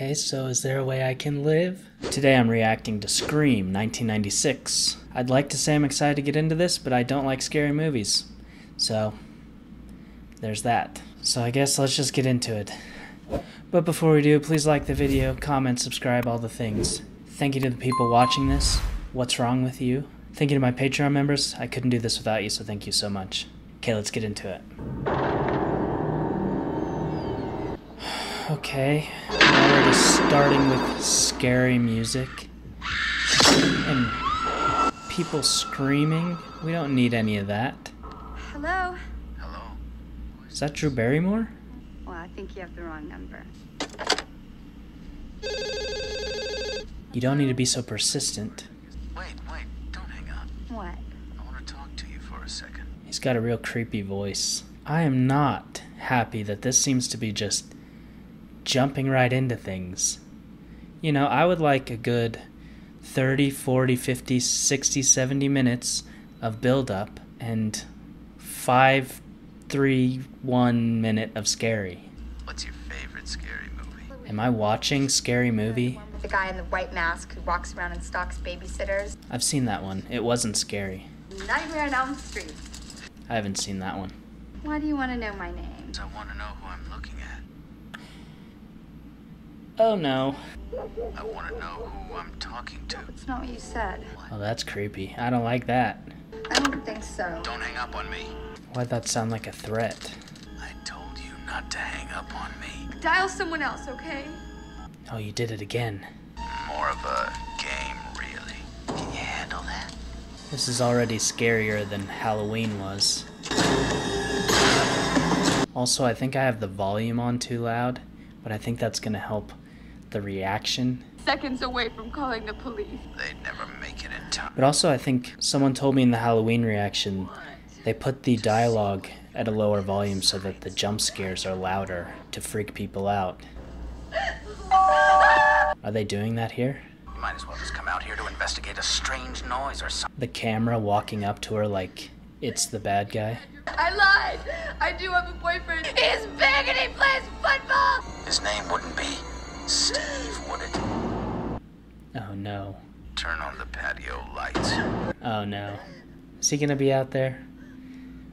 Okay, so is there a way I can live? Today I'm reacting to Scream 1996. I'd like to say I'm excited to get into this, but I don't like scary movies. So, there's that. So I guess let's just get into it. But before we do, please like the video, comment, subscribe, all the things. Thank you to the people watching this. What's wrong with you? Thank you to my Patreon members. I couldn't do this without you, so thank you so much. Okay, let's get into it. Okay, already starting with scary music and people screaming. We don't need any of that. Hello? Hello? Is that Drew Barrymore? Well, I think you have the wrong number. You don't need to be so persistent. Wait, wait, don't hang up. What? I want to talk to you for a second. He's got a real creepy voice. I am not happy that this seems to be just jumping right into things. You know, I would like a good 30, 40, 50, 60, 70 minutes of build up and 5 3 1 minute of scary. What's your favorite scary movie? Am I watching Scary Movie? The guy in the white mask who walks around and stalks babysitters. I've seen that one. It wasn't scary. Nightmare on Elm Street. I haven't seen that one. Why do you want to know my name? I want to know who I'm looking at. Oh no. I want to know who I'm talking to. It's not what you said. Oh, that's creepy. I don't like that. I don't think so. Don't hang up on me. Why'd that sound like a threat? I told you not to hang up on me. Dial someone else, okay? Oh, you did it again. More of a game, really. Can you handle that? This is already scarier than Halloween was. Also, I think I have the volume on too loud, but I think that's gonna help the reaction. Seconds away from calling the police. They'd never make it in time. But also, I think someone told me in the Halloween reaction they put the dialogue at a lower volume so that the jump scares are louder to freak people out. Are they doing that here? You might as well just come out here to investigate a strange noise or something. The camera walking up to her like it's the bad guy? I lied! I do have a boyfriend. He's big and he plays football! His name wouldn't be Steve, would it? Oh no. Turn on the patio lights. Oh no. Is he gonna be out there?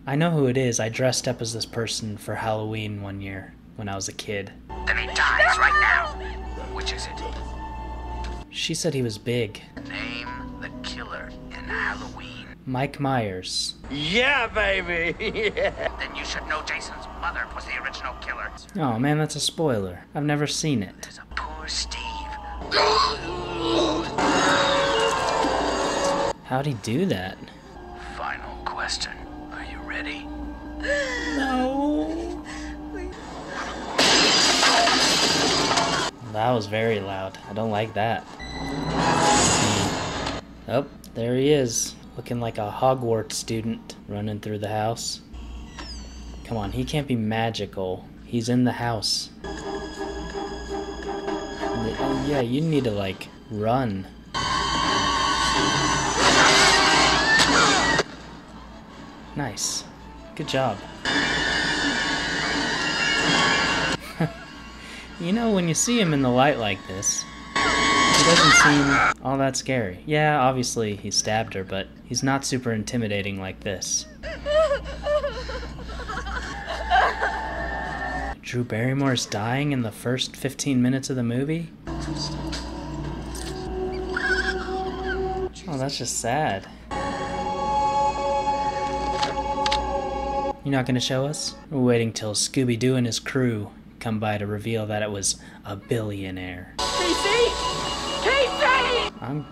I know who it is. I dressed up as this person for Halloween one year when I was a kid. Then he dies right now. Which is it? She said he was big. Name the killer in Halloween. Mike Myers. Yeah, baby. Then you should know Jason's mother was the original killer. Oh man, that's a spoiler. I've never seen it. There's a poor Steve. How'd he do that? Final question. Are you ready? No. That was very loud. I don't like that. Oh, there he is. Looking like a Hogwarts student running through the house. Come on, he can't be magical. He's in the house. Yeah, you need to, like, run. Nice. Good job. you know, when you see him in the light like this, he doesn't seem all that scary. Yeah, obviously he stabbed her, but he's not super intimidating like this. Drew Barrymore's dying in the first 15 minutes of the movie? Oh, that's just sad. You're not gonna show us? We're waiting till Scooby Doo and his crew come by to reveal that it was a billionaire. Casey! Casey! I'm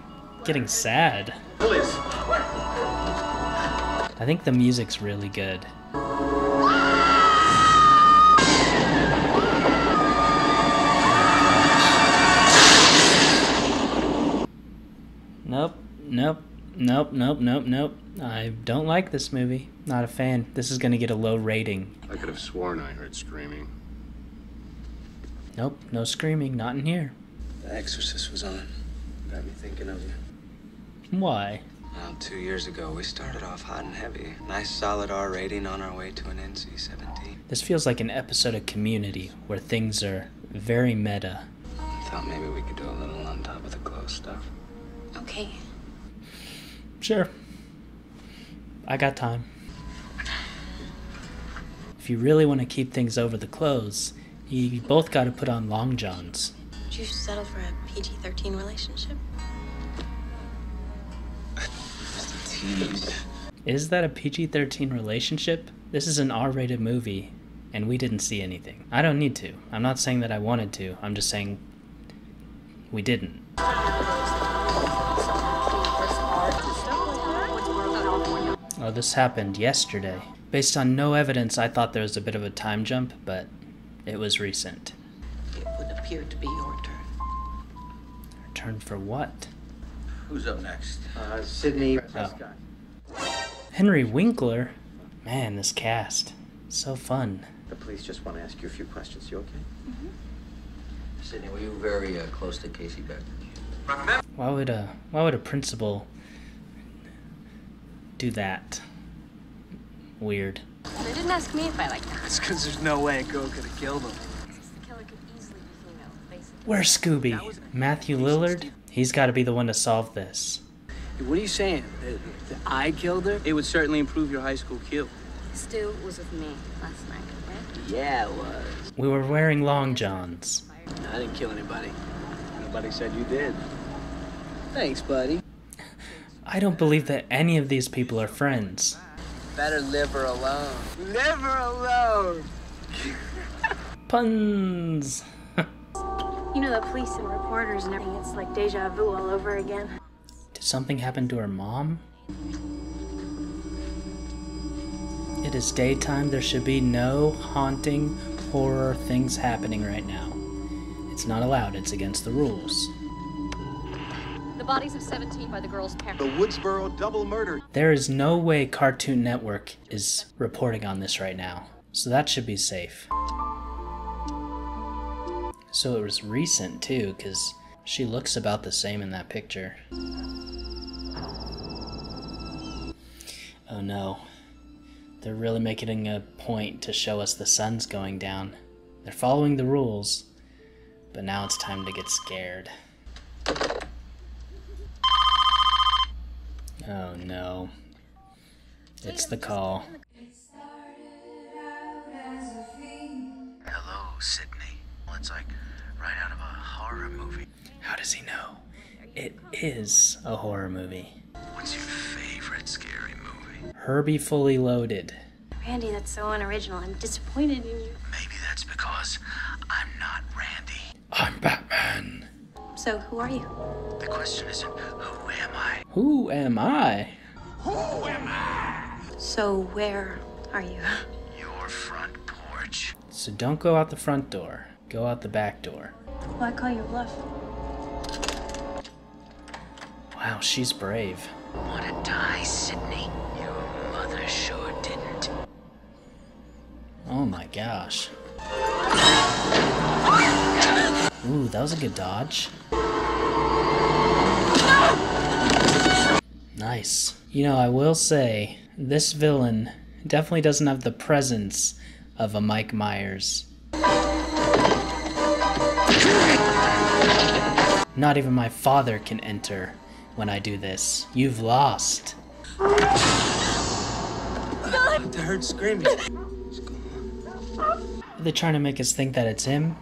getting sad. Please. I think the music's really good. Nope, nope, nope, nope, nope, nope. I don't like this movie. Not a fan. This is gonna get a low rating. I could have sworn I heard screaming. Nope, no screaming, not in here. The Exorcist was on. Got me thinking of you. Why? Well, two years ago, we started off hot and heavy. Nice solid R rating on our way to an NC 17. This feels like an episode of Community where things are very meta. Thought thought maybe we could do a little on top of the clothes stuff. Okay. Sure. I got time. If you really want to keep things over the clothes, you both got to put on long johns. Did you settle for a PG 13 relationship? Is that a PG 13 relationship? This is an R rated movie, and we didn't see anything. I don't need to. I'm not saying that I wanted to, I'm just saying we didn't. Oh, this happened yesterday. Based on no evidence, I thought there was a bit of a time jump, but it was recent. It would appear to be your turn. Turn for what? Who's up next? Uh, Sidney Prescott. Henry Winkler? Man, this cast. So fun. The police just want to ask you a few questions. You okay? Mm -hmm. Sidney, were you very uh, close to Casey Beck? Why would a why would a principal do that? Weird. They didn't ask me if I liked that. It's because there's no way a girl could have killed him. The killer could easily be female. Where's Scooby? Matthew Lillard? He's got to be the one to solve this. What are you saying? That, that I killed her? It would certainly improve your high school kill. Stu was with me last night, right? Yeah, it was. We were wearing long johns. I didn't kill anybody. Nobody said you did. Thanks, buddy. I don't believe that any of these people are friends. Better live her alone. Live her alone! Puns. You know, the police and reporters and everything, it's like deja vu all over again. Did something happen to her mom? It is daytime. There should be no haunting, horror things happening right now. It's not allowed. It's against the rules. The bodies of 17 by the girl's parents. The Woodsboro double murder. There is no way Cartoon Network is reporting on this right now. So that should be safe. So it was recent too, because she looks about the same in that picture. Oh no. They're really making a point to show us the sun's going down. They're following the rules, but now it's time to get scared. Oh no. It's the call. Hello, Sidney. Well, it's like right out of a horror movie. How does he know? It is a horror movie. What's your favorite scary movie? Herbie Fully Loaded. Randy, that's so unoriginal. I'm disappointed in you. Maybe that's because I'm not Randy. I'm Batman. So, who are you? The question isn't who am I? Who am I? So, where are you? Your front porch. So don't go out the front door. Go out the back door. Well, I call you bluff. Wow, she's brave. Wanna die, Sidney? Your mother sure didn't. Oh my gosh. Ooh, that was a good dodge. Nice. You know, I will say, this villain definitely doesn't have the presence of a Mike Myers. Not even my father can enter when I do this. You've lost. I heard screaming. Are they trying to make us think that it's him?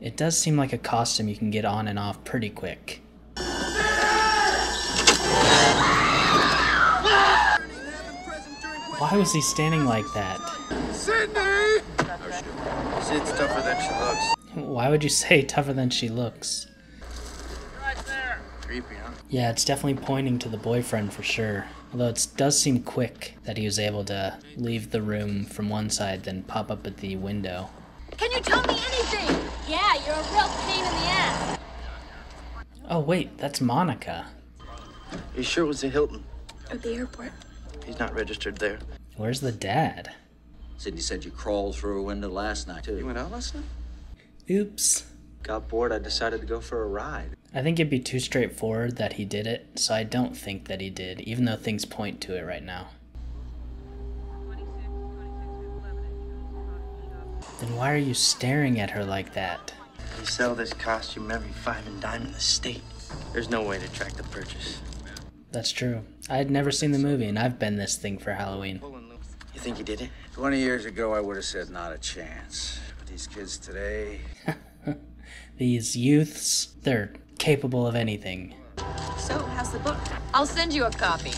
It does seem like a costume you can get on and off pretty quick. Why was he standing like that? Sidney! Sid's tougher than she looks. Why would you say tougher than she looks? Creepy, huh? Yeah, it's definitely pointing to the boyfriend for sure. Although it does seem quick that he was able to leave the room from one side, then pop up at the window. Can you tell me anything? Yeah, you're a real pain in the ass. Oh, wait, that's Monica. Are You sure it was the Hilton? At the airport. He's not registered there. Where's the dad? Sidney said you crawled through a window last night, too. You went out last night? Oops. Got bored, I decided to go for a ride. I think it'd be too straightforward that he did it, so I don't think that he did, even though things point to it right now. Then why are you staring at her like that? You sell this costume every five and dime in the state. There's no way to track the purchase. That's true. I had never seen the movie, and I've been this thing for Halloween. You think he did it? 20 years ago, I would have said not a chance. But these kids today, These youths, they're capable of anything. So, how's the book? I'll send you a copy.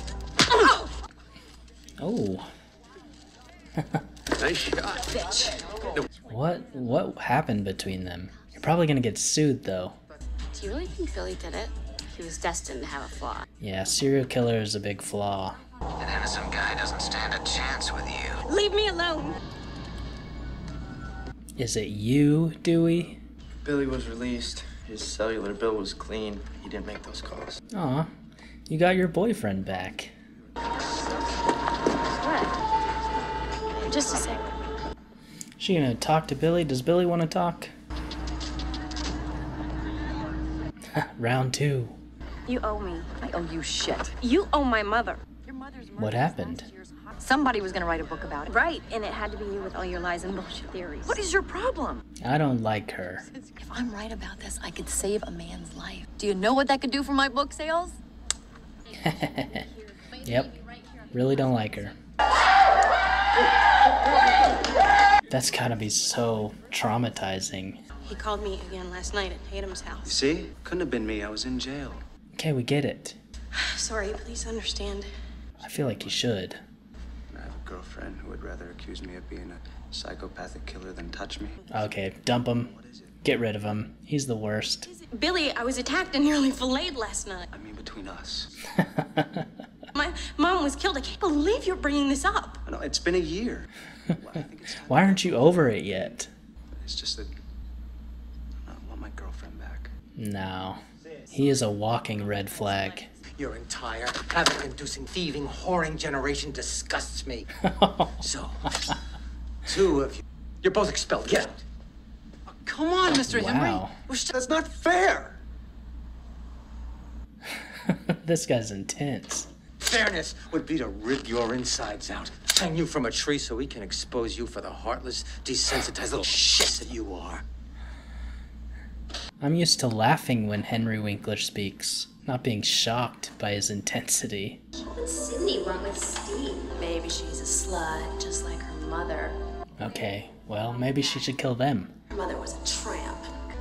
Oh, Nice shot. Bitch. what what happened between them? You're probably gonna get sued though. Do you really think Billy did it? He was destined to have a flaw. Yeah, serial killer is a big flaw. an innocent guy doesn't stand a chance with you. Leave me alone! Is it you, Dewey? Billy was released. His cellular bill was clean. He didn't make those calls. Aw, you got your boyfriend back. What? Just a sec. She gonna talk to Billy? Does Billy want to talk? Round two. You owe me. I owe you shit. You owe my mother. What happened? Somebody was gonna write a book about it. Right, and it had to be you with all your lies and bullshit theories. What is your problem? I don't like her. If I'm right about this, I could save a man's life. Do you know what that could do for my book sales? Yep. Really don't like her. That's gotta be so traumatizing. He called me again last night at Tatum's You house. see? Couldn't have been me. I was in jail. Okay, we get it. Sorry, please understand. I feel like you should. I have a girlfriend who would rather accuse me of being a psychopathic killer than touch me. Okay, dump him. Get rid of him. He's the worst. Billy, I was attacked and nearly filleted last night. I mean, between us. My mom was killed. I can't believe you're bringing this up. I know, it's been a year. Well, I think it's. Why aren't you over it yet? It's just that I want my girlfriend back. No. He is a walking red flag. Your entire havoc-inducing, thieving, whoring generation disgusts me. So, two of you, you're both expelled. Get out. Oh, come on, Mr. Oh, Henry. Wow. We're That's not fair. this guy's intense. Fairness would be to rip your insides out, hang you from a tree so we can expose you for the heartless, desensitized little shit that you are. I'm used to laughing when Henry Winkler speaks, not being shocked by his intensity. What's Sidney want with Steve? Maybe she's a slut, just like her mother. Okay, well, maybe she should kill them. Her mother was a tramp.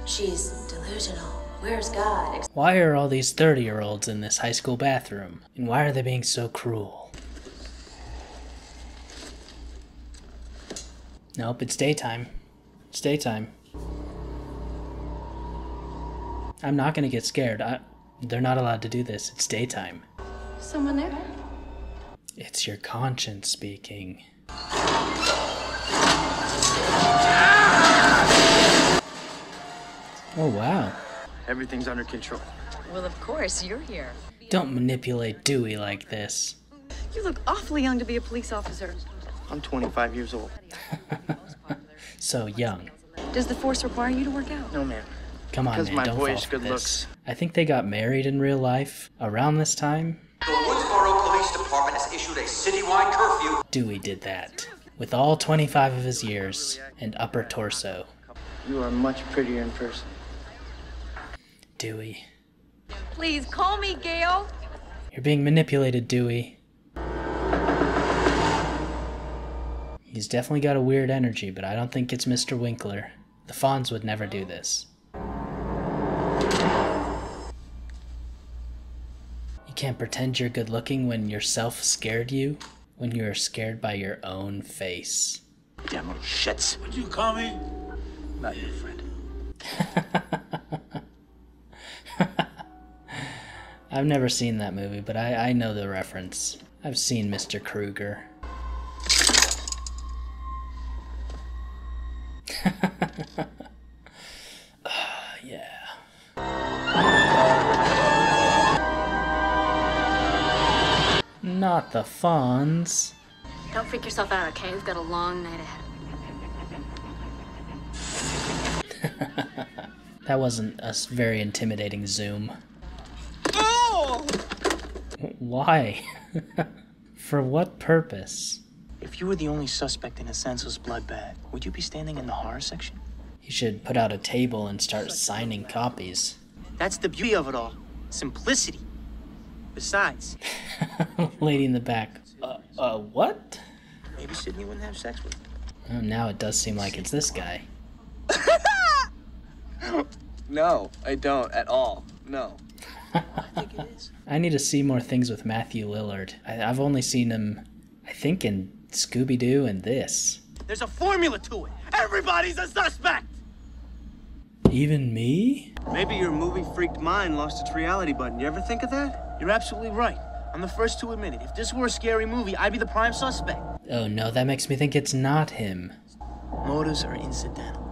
She's delusional. Where's God? Why are all these 30 year olds in this high school bathroom? And why are they being so cruel? Nope, it's daytime. It's daytime. I'm not gonna get scared. I, they're not allowed to do this. It's daytime. Someone there? It's your conscience speaking. Oh, wow. Everything's under control. Well, of course, you're here. Don't manipulate Dewey like this. You look awfully young to be a police officer. I'm 25 years old. So young. Does the force require you to work out? No, ma'am. Come on, Because man, my don't boyish fall good this. looks. I think they got married in real life around this time. The Woodsboro Police Department has issued a citywide curfew. Dewey did that with all 25 of his years and upper torso. You are much prettier in person. Dewey, Please call me Gail. you're being manipulated, Dewey. He's definitely got a weird energy, but I don't think it's Mr. Winkler. The Fonz would never do this. Can't pretend you're good looking when yourself scared you, when you are scared by your own face. Damn little shits. Would you call me? Not your friend. I've never seen that movie, but I, I know the reference. I've seen Mr. Krueger. Not the Fonz. Don't freak yourself out, okay? We've got a long night ahead. That wasn't a very intimidating zoom. Why? For what purpose? If you were the only suspect in a senseless bloodbath, would you be standing in the horror section? He should put out a table and start signing copies. That's the beauty of it all simplicity. Besides, Lady in the back. Uh, uh, what? maybe Sidney wouldn't have sex with. Oh, now it does seem like it's this guy. No, I don't at all. No. I think it is. I need to see more things with Matthew Lillard. I, I've only seen him, I think, in Scooby Doo and this. There's a formula to it. Everybody's a suspect. Even me? Maybe your movie freaked mind lost its reality button. You ever think of that? You're absolutely right. I'm the first to admit it. If this were a scary movie, I'd be the prime suspect. Oh no, that makes me think it's not him. Motives are incidental.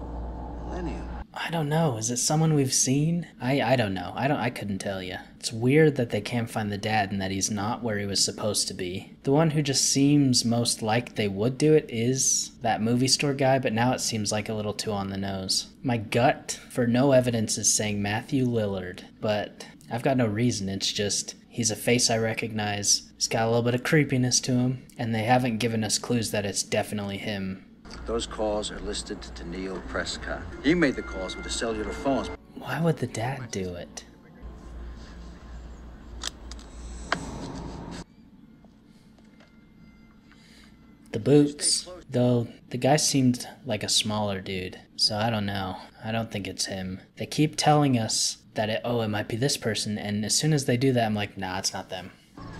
Millennium. I don't know. Is it someone we've seen? I I don't know. I don't I couldn't tell you. It's weird that they can't find the dad and that he's not where he was supposed to be. The one who just seems most like they would do it is that movie store guy, but now it seems like a little too on the nose. My gut for no evidence is saying Matthew Lillard, but I've got no reason. It's just he's a face I recognize. He's got a little bit of creepiness to him, and they haven't given us clues that it's definitely him. Those calls are listed to Neil Prescott. He made the calls with the cellular phones. Why would the dad do it? The boots. Though the guy seemed like a smaller dude, so I don't know. I don't think it's him. They keep telling us that it, oh, it might be this person, and as soon as they do that, I'm like, nah, it's not them.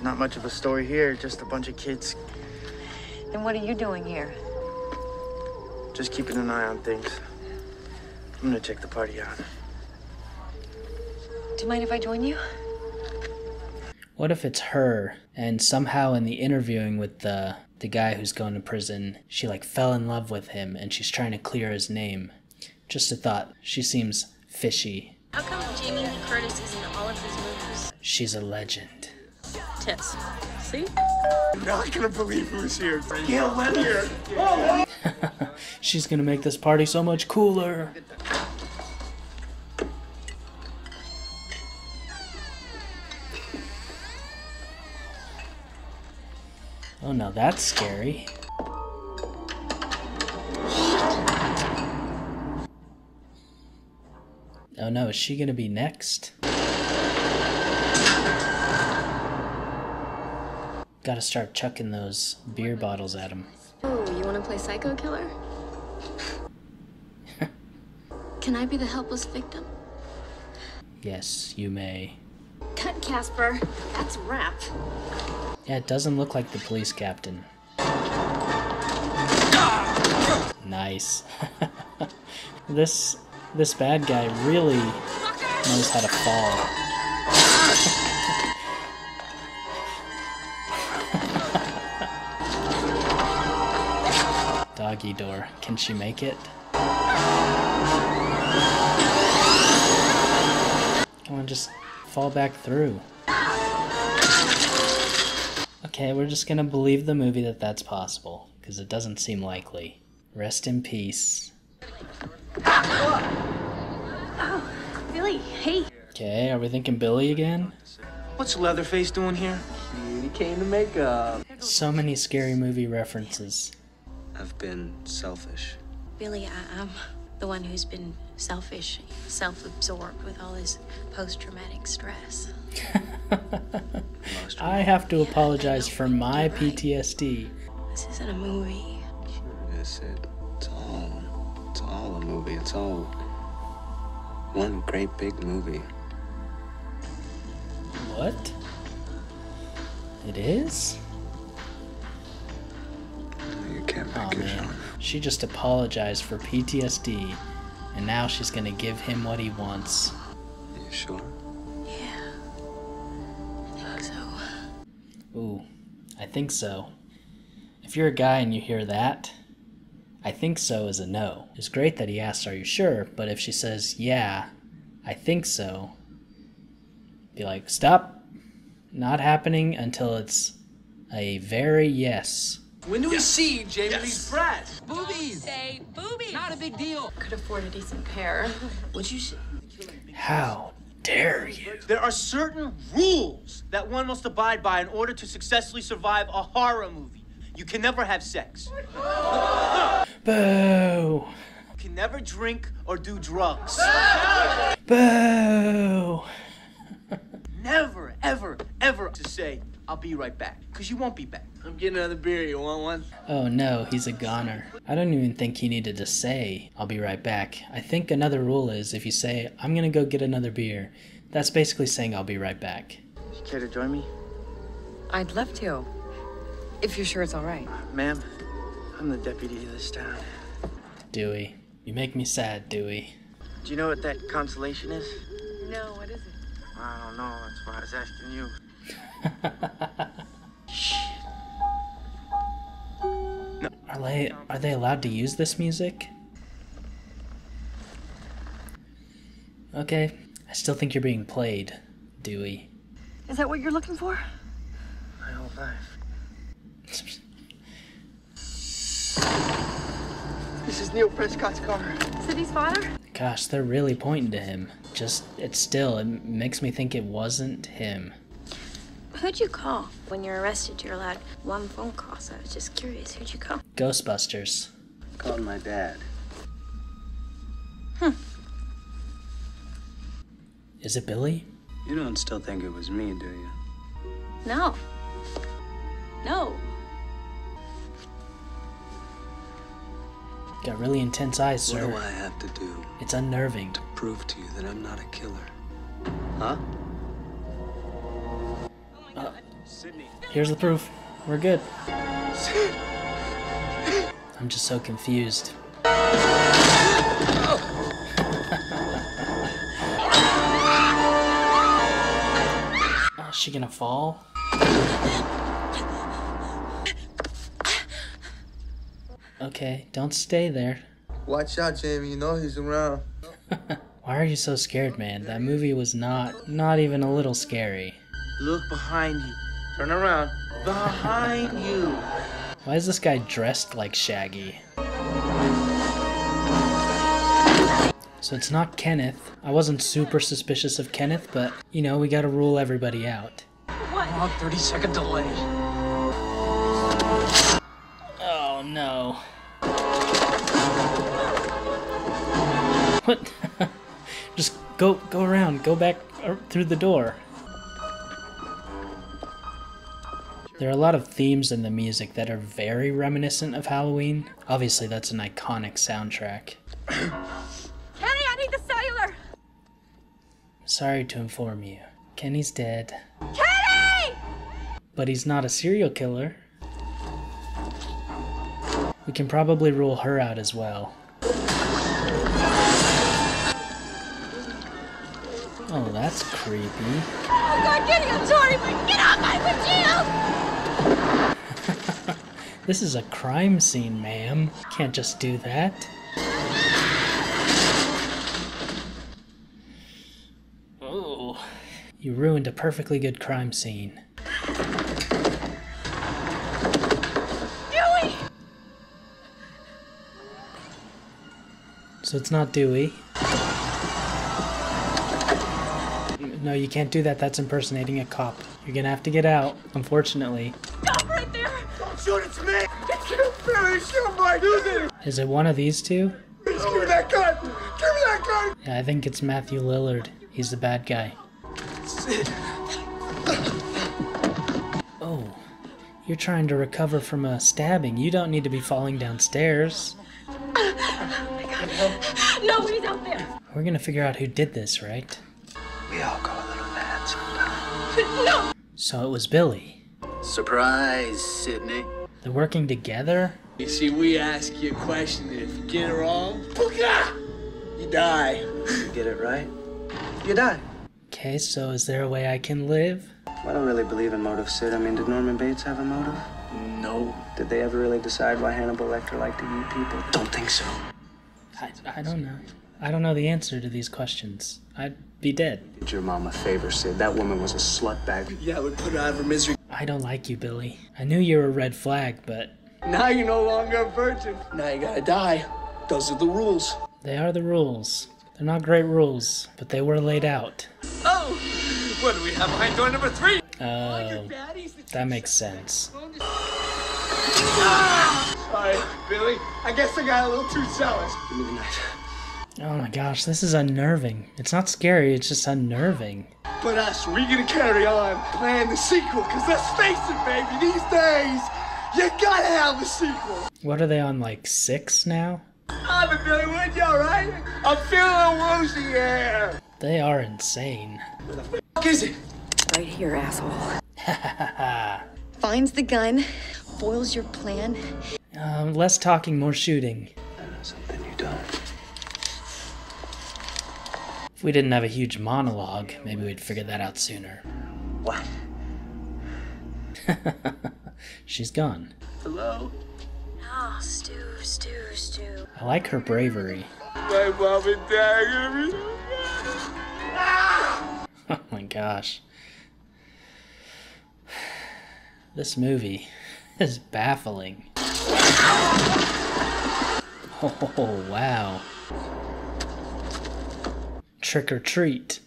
Not much of a story here, just a bunch of kids And what are you doing here? just keeping an eye on things. I'm gonna check the party out. Do you mind if I join you? What if it's her, and somehow in the interviewing with the the guy who's going to prison, she like fell in love with him, and she's trying to clear his name. Just a thought. She seems fishy. She's a legend. Tits. See? I'm not gonna believe who's here. Yeah, let here. She's gonna make this party so much cooler. Oh no, that's scary. Oh no, is she gonna be next? Gotta start chucking those beer bottles at him. Oh, you want to play psycho killer? Can I be the helpless victim? Yes, you may. Cut, Casper. That's a wrap. Yeah, it doesn't look like the police captain. Nice. this this bad guy really knows how to fall. Doggy door. Can she make it? Come on, just fall back through. Okay, we're just gonna believe the movie that that's possible, because it doesn't seem likely. Rest in peace. Oh, Billy, hey. Okay, are we thinking Billy again? What's Leatherface doing here? He came to make up. So many scary movie references. I've been selfish. Billy, I, I'm the one who's been selfish, self absorbed with all his post traumatic stress. I have to apologize for my PTSD. This isn't a movie. Yes, it, it's all, it's all a movie. It's all one great big movie. What? It is? You um, can't Oh make it, man. Sean. She just apologized for PTSD, and now she's gonna give him what he wants. Are you sure? Yeah. I think so. Ooh, I think so. If you're a guy and you hear that, I think so is a no. It's great that he asks, Are you sure? But if she says, Yeah, I think so, be like, Stop. Not happening until it's a very yes. When do we see Jamie Lee's brat? Boobies! Say boobies! Not a big deal. Could afford a decent pair. Would you say? How dare you? There are certain rules that one must abide by in order to successfully survive a horror movie. You can never have sex. Boo! You can never drink or do drugs. Boo! Never, ever, ever to say, I'll be right back. Because you won't be back. I'm getting another beer. You want one? Oh no, he's a goner. I don't even think he needed to say, I'll be right back. I think another rule is if you say, I'm gonna go get another beer, that's basically saying I'll be right back. You care to join me? I'd love to. If you're sure it's all right. Ma'am, I'm the deputy of this town. Dewey. You make me sad, Dewey. Do you know what that consolation is? No, what is it? I don't know. That's why I was asking you. Are they are they allowed to use this music? Okay, I still think you're being played, Dewey. Is that what you're looking for? My whole life. This is Neil Prescott's car. Sidney's father? Gosh, they're really pointing to him. Just, it's still, it makes me think it wasn't him. Who'd you call? When you're arrested, you're allowed one phone call, so I was just curious. Who'd you call? Ghostbusters. Called my dad. Hmm. Is it Billy? You don't still think it was me, do you? No. No. Got really intense eyes, sir. What sir. do I have to do It's unnerving. to prove to you that I'm not a killer? Huh? Here's the proof. We're good. I'm just so confused. Oh, is she gonna fall? Okay, don't stay there. Watch out, Jamie. You know he's around. Why are you so scared, man? That movie was not, not even a little scary. Look behind you. Turn around. Behind you. Why is this guy dressed like Shaggy? So it's not Kenneth. I wasn't super suspicious of Kenneth, but you know, we gotta rule everybody out. Oh, 30 second delay. Oh no. What? Just go go around, go back uh, through the door. There are a lot of themes in the music that are very reminiscent of Halloween. Obviously, that's an iconic soundtrack. Kenny, I need the cellular! Sorry to inform you, Kenny's dead. Kenny! But he's not a serial killer. We can probably rule her out as well. Oh, that's creepy. Oh God, Kenny, I'm sorry, but get off my windshield! This is a crime scene, ma'am. Can't just do that. Oh, you ruined a perfectly good crime scene. Dewey! So it's not Dewey. No, you can't do that. That's impersonating a cop. You're gonna have to get out, unfortunately. Stop right there! Don't shoot, it's me! It's you, Billy! Shoot my dude! Is it one of these two? Please give me that gun! Give me that gun! Yeah, I think it's Matthew Lillard. He's the bad guy. Oh, you're trying to recover from a stabbing. You don't need to be falling downstairs. Oh Nobody's out there! We're gonna figure out who did this, right? We all go a little mad sometimes. No! So it was Billy. Surprise, Sidney. They're working together? You see, we ask you a question, and if you get it wrong, booga, you die. You get it right, you die. Okay, so is there a way I can live? I don't really believe in motive, Sid. I mean, did Norman Bates have a motive? No. Did they ever really decide why Hannibal Lecter liked to eat people? Don't think so. I, I don't know. I don't know the answer to these questions. I'd be dead. Did your mom a favor, Sid? That woman was a slut bag. Yeah, we put her out of her misery. I don't like you, Billy. I knew you were a red flag, but Now you're no longer a virgin. Now you gotta die. Those are the rules. they are the rules. They're not great rules, but they were laid out. Oh! What do we have behind door number three? Oh, that makes sense. Ah! Sorry, Billy. I guess I got a little too zealous. Give me the knife. Oh my gosh, this is unnerving. It's not scary, it's just unnerving. But us, we gonna carry on, plan the sequel, cause let's face it, baby, these days, you gotta have a sequel. What are they on, like six now? I'm a Billy Wood, you alright? I'm feeling a little woozy here. They are insane. Where the fuck is it? Right here, asshole. Finds the gun, foils your plan. Um, less talking, more shooting. I know something you don't. If we didn't have a huge monologue, maybe we'd figure that out sooner. What? She's gone. Hello? Oh, Stu, Stu, Stu. I like her bravery. My mom and dad are gonna Oh my gosh. This movie is baffling. Oh, wow. Trick or treat.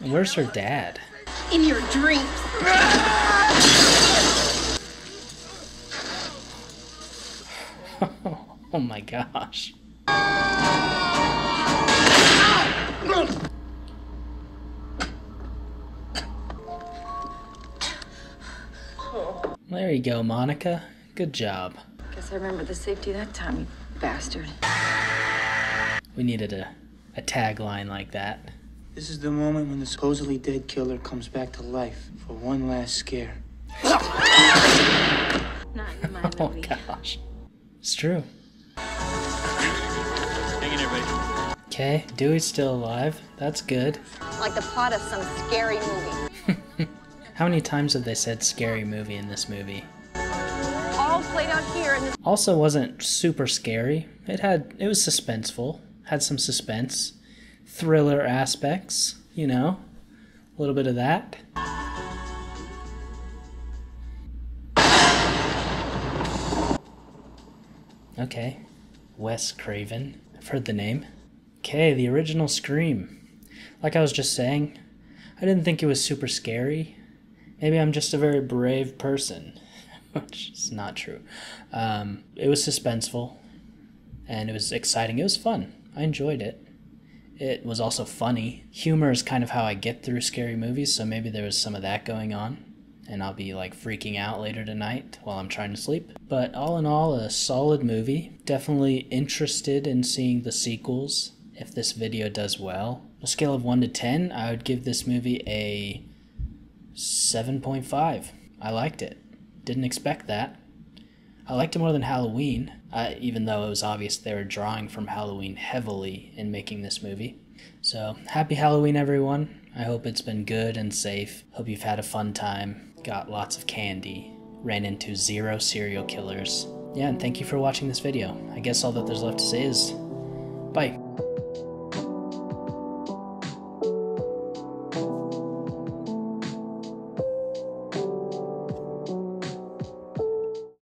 Where's her dad? In your dreams. Oh my gosh. There you go, Monica. Good job. Guess I remember the safety that time, bastard. We needed a, a tagline like that. This is the moment when the supposedly dead killer comes back to life for one last scare. Not in my Oh movie. gosh. It's true. Hang in there, buddy. Okay, Dewey's still alive. That's good. Like the plot of some scary movie. How many times have they said scary movie in this movie? Here this. Also wasn't super scary. It had it was suspenseful. Had some suspense. Thriller aspects, you know. A little bit of that. Okay. Wes Craven. I've heard the name. Okay, the original Scream. Like I was just saying, I didn't think it was super scary. Maybe I'm just a very brave person, which is not true. Um, it was suspenseful and it was exciting. It was fun. I enjoyed it. It was also funny. Humor is kind of how I get through scary movies, so maybe there was some of that going on. And I'll be like freaking out later tonight while I'm trying to sleep. But all in all, a solid movie. Definitely interested in seeing the sequels if this video does well. A scale of 1 to 10, I would give this movie a 7.5. I liked it. Didn't expect that. I liked it more than Halloween, uh, even though it was obvious they were drawing from Halloween heavily in making this movie. So, happy Halloween, everyone. I hope it's been good and safe. Hope you've had a fun time, got lots of candy, ran into zero serial killers. Yeah, and thank you for watching this video. I guess all that there's left to say is bye.